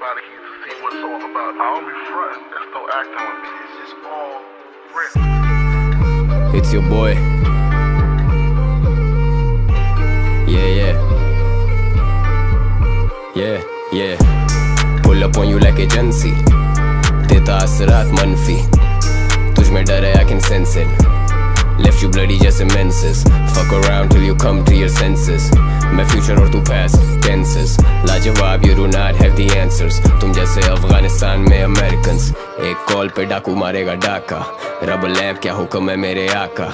out of here to see what it's all about. I don't be fronting. There's no acting with me. It's just all real. It's your boy. Yeah, yeah. Yeah, yeah. Pull up on you like agency. देता असरात मनफी तुझ में डर है I can sense it Left you bloody just immenses Fuck around till you come to your senses मैं future और तू past tenses लाजवाब you do not have the answers तुम जैसे अफ़गानिस्तान में Americans एक कॉल पे डाकू मारेगा डाका रब लैब क्या हुक्म है मेरे आका